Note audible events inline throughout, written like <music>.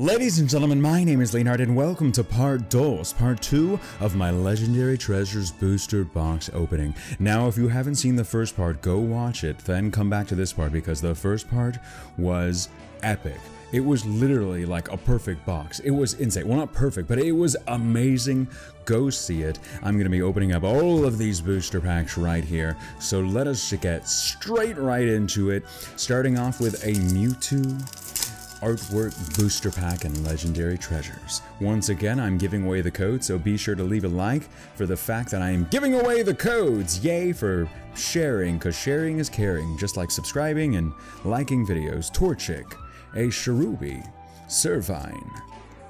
Ladies and gentlemen, my name is Leonhart and welcome to part dos, part two of my Legendary Treasures booster box opening. Now, if you haven't seen the first part, go watch it, then come back to this part because the first part was epic. It was literally like a perfect box. It was insane. Well, not perfect, but it was amazing. Go see it. I'm going to be opening up all of these booster packs right here. So let us get straight right into it, starting off with a Mewtwo artwork booster pack and legendary treasures. Once again, I'm giving away the code, so be sure to leave a like for the fact that I am giving away the codes. Yay for sharing, because sharing is caring, just like subscribing and liking videos. Torchic, a Cherubi, Servine,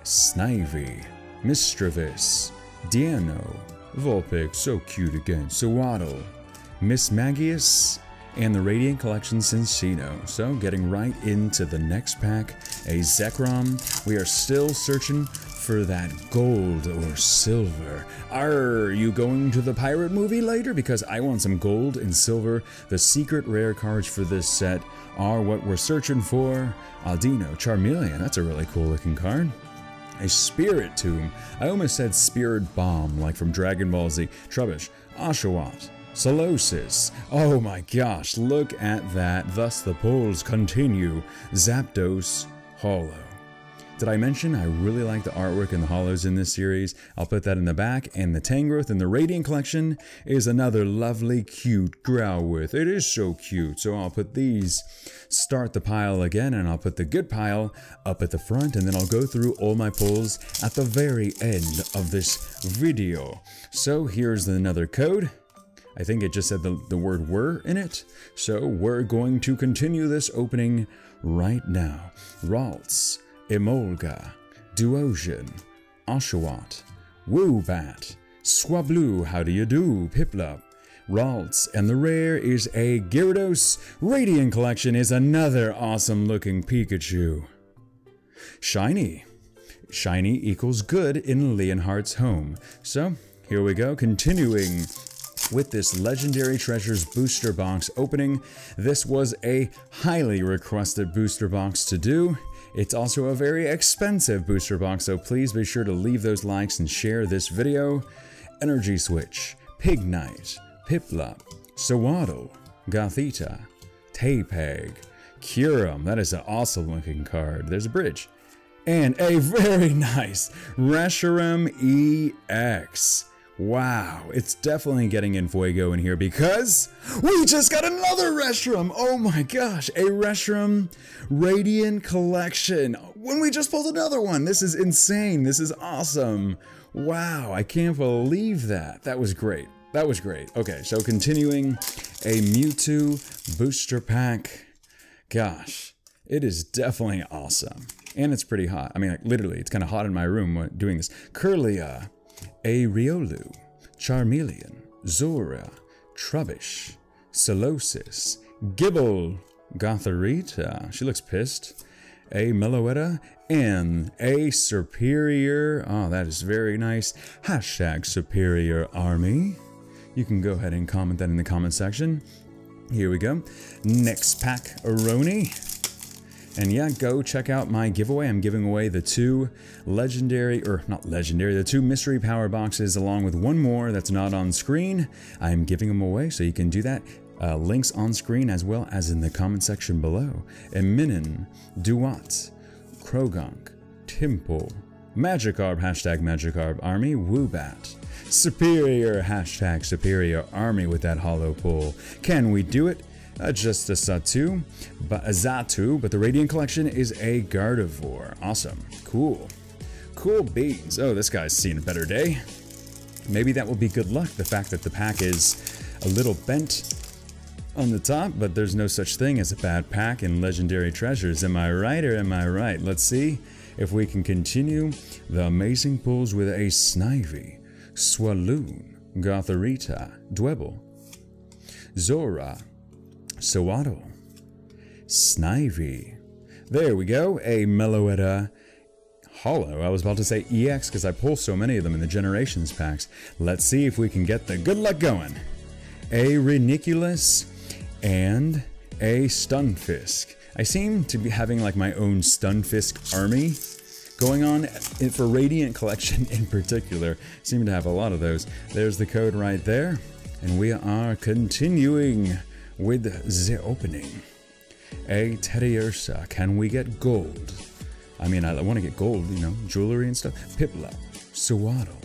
Snivy, Misdreavus, Diano, Vulpix, so cute again, miss Mismagius, and the Radiant Collection Cinccino. So getting right into the next pack, a Zekrom. We are still searching for that gold or silver. Are you going to the pirate movie later? Because I want some gold and silver. The secret rare cards for this set are what we're searching for. Aldino, Charmeleon, that's a really cool looking card. A Spiritomb. I almost said Spirit Bomb, like from Dragon Ball Z. Trubbish, Oshawott, Solosis. Oh my gosh, look at that. Thus the pulls continue. Zapdos Holo. Did I mention I really like the artwork and the holos in this series? I'll put that in the back. And the Tangrowth in the Radiant Collection is another lovely, cute Growlithe. It is so cute. So I'll put these, start the pile again, and I'll put the good pile up at the front. And then I'll go through all my pulls at the very end of this video. So here's another code. I think it just said the, the word were in it. So we're going to continue this opening right now. Ralts, Emolga, Duosion, Oshawott, Woobat, Swablu, how do you do, Piplup, Ralts, and the rare is a Gyarados. Radiant Collection is another awesome looking Pikachu. Shiny. Shiny equals good in Leonhart's home. So, here we go, continuing with this Legendary Treasures booster box opening. This was a highly requested booster box to do. It's also a very expensive booster box, so please be sure to leave those likes and share this video. Energy Switch, Pignite, Piplup, Sewaddle, Gothita, Tepig, Kyurem, that is an awesome looking card. There's a bridge. And a <laughs> very nice Reshiram EX. Wow, it's definitely getting in Fuego in here because we just got another Reshiram! Oh my gosh, a Reshiram Radiant Collection. When we just pulled another one. This is insane. This is awesome. Wow, I can't believe that. That was great. That was great. Okay, so continuing a Mewtwo booster pack. Gosh, it is definitely awesome. And it's pretty hot. I mean, like, literally, it's kind of hot in my room doing this. Kirlia a Riolu, Charmeleon, Zorua, Trubbish, Solosis, Gible, Gothorita, she looks pissed, a Meloetta, and a Serperior, oh that is very nice, hashtag Serperior Army. You can go ahead and comment that in the comment section. Here we go. Next pack, Aroni. And yeah, go check out my giveaway. I'm giving away the two legendary, or not legendary, the two mystery power boxes along with one more that's not on screen. I'm giving them away, so you can do that. Uh, links on screen as well as in the comment section below. Eminen, Duat, Croagunk, Tympole, Magikarp, hashtag Magikarp Army, Woobat. Serperior, hashtag Serperior Army with that holo pull. Can we do it? Just a Satu, but a Zatu, but the Radiant Collection is a Gardevoir. Awesome. Cool. Cool beans. Oh, this guy's seen a better day. Maybe that will be good luck, the fact that the pack is a little bent on the top, but there's no such thing as a bad pack in Legendary Treasures. Am I right or am I right? Let's see if we can continue the amazing pulls with a Snivy, Swadloon, Gothorita, Dwebble, Zorua, Sewaddle, Snivy. There we go, a Meloetta Holo. I was about to say EX because I pull so many of them in the Generations packs. Let's see if we can get the good luck going. A Reuniclus and a Stunfisk. I seem to be having like my own Stunfisk army. going on eh, for Radiant Collection <laughs> in particular. Seem to have a lot of those. There's the code right there. And we are continuing with the opening. A Teddiursa, can we get gold? I mean, I want to get gold, you know, jewelry and stuff. Piplup, Sewaddle,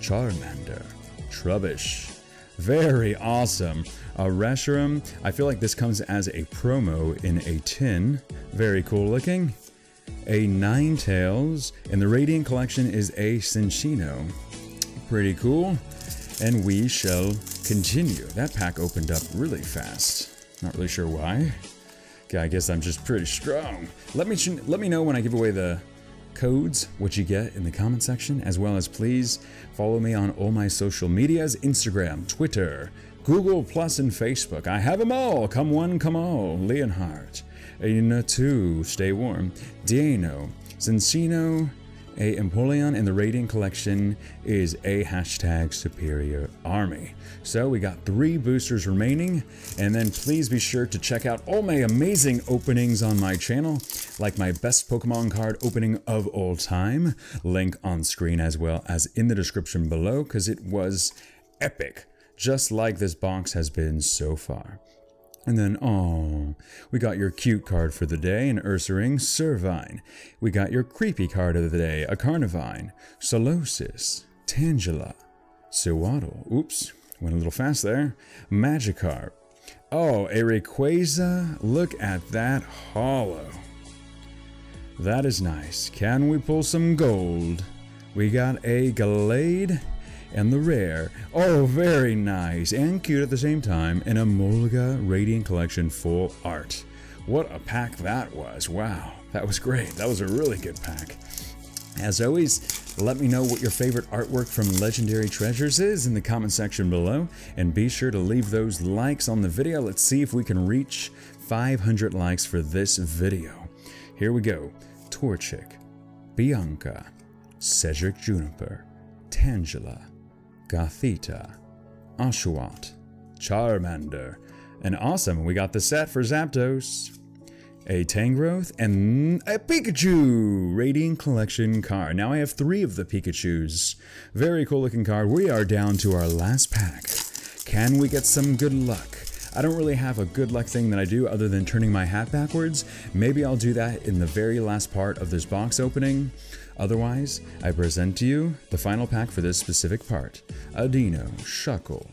Charmander, Trubbish. Very awesome. A Reshiram, I feel like this comes as a promo in a tin. Very cool looking. A Ninetales, and the Radiant Collection is a Cinccino. Pretty cool. And we shall continue. That pack opened up really fast. Not really sure why. Okay, I guess I'm just pretty strong. Let me let me know when I give away the codes, what you get in the comment section, as well as please follow me on all my social medias, Instagram, Twitter, Google Plus, and Facebook. I have them all. Come one, come all. Leonhart, Aina 2, Stay Warm, Dino, Cinccino, a Empoleon in the Radiant Collection is a hashtag Serperior army. So we got three boosters remaining, and then please be sure to check out all my amazing openings on my channel, like my best Pokemon card opening of all time, link on screen as well as in the description below, because it was epic, just like this box has been so far. And then, oh, we got your cute card for the day, an Ursaring Servine. We got your creepy card of the day, a Carnivine, Solosis, Tangela, Sewaddle, oops, went a little fast there, Magikarp. Oh, a Rayquaza, look at that holo. That is nice. Can we pull some gold? We got a Gallade and the rare, oh very nice and cute at the same time, and a Emolga Radiant Collection full art. What a pack that was, wow, that was great, that was a really good pack. As always, let me know what your favorite artwork from Legendary Treasures is in the comment section below, and be sure to leave those likes on the video. Let's see if we can reach 500 likes for this video. Here we go. Torchic, Bianca, Cedric Juniper, Tangela, Gothita, Oshawott, Charmander, and awesome, we got the set for Zapdos, a Tangrowth, and a Pikachu Radiant Collection card. Now I have three of the Pikachus. Very cool looking card. We are down to our last pack. Can we get some good luck? I don't really have a good luck thing that I do other than turning my hat backwards. Maybe I'll do that in the very last part of this box opening. Otherwise, I present to you the final pack for this specific part. Adino, Shuckle,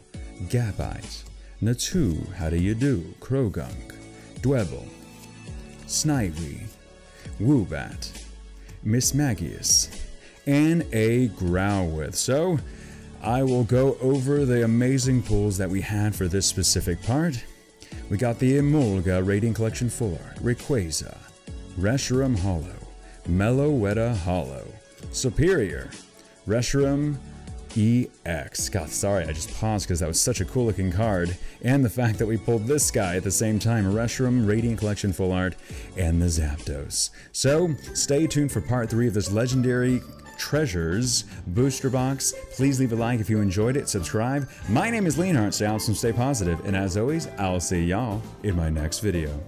Gabite, Natu, How Do You Do, Croagunk, Dwebble, Snivy, Woobat, Mismagius, and a Growlithe. So, I will go over the amazing pulls that we had for this specific part. We got the Emolga Radiant Collection Full Art, Rayquaza, Reshiram Holo, Meloetta Holo, Serperior, Reshiram EX. God, sorry, I just paused because that was such a cool looking card. And the fact that we pulled this guy at the same time, Reshiram, Radiant Collection Full Art, and the Zapdos. So, stay tuned for part 3 of this legendary treasures booster box. Please leave a like if you enjoyed it, subscribe. My name is Leonhart, stay awesome, stay positive, and as always, I'll see y'all in my next video.